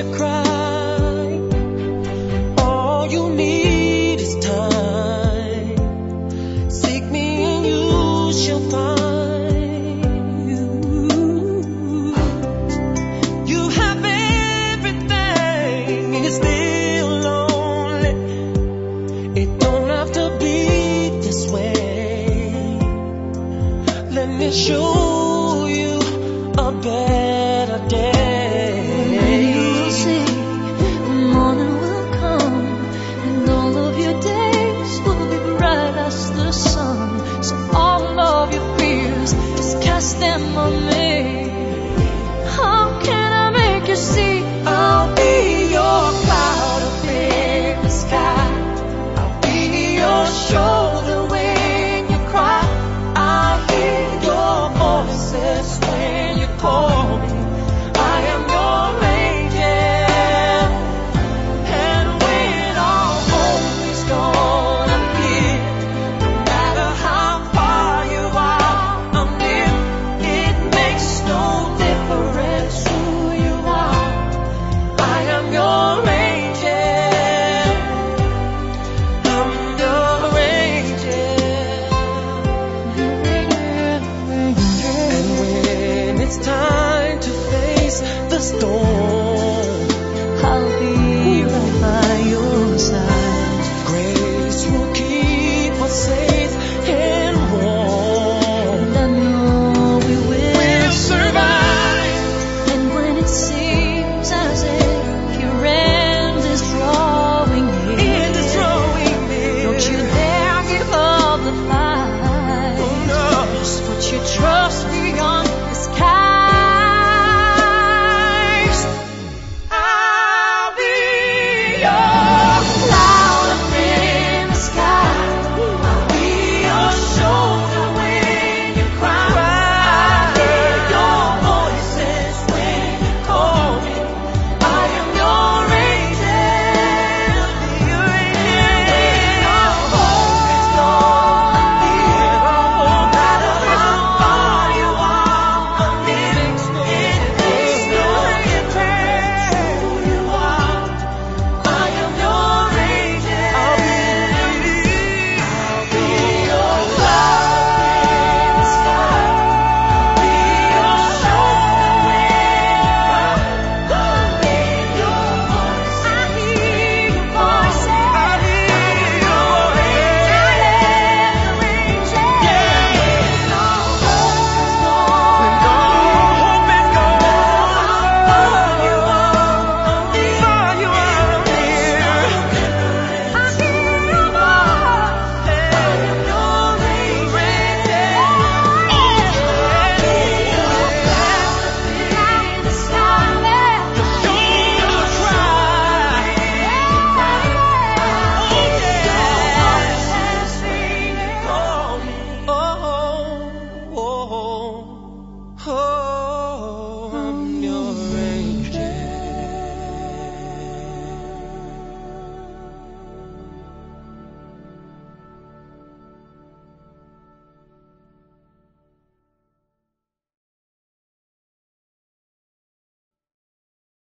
you cry. Them on me. Oh.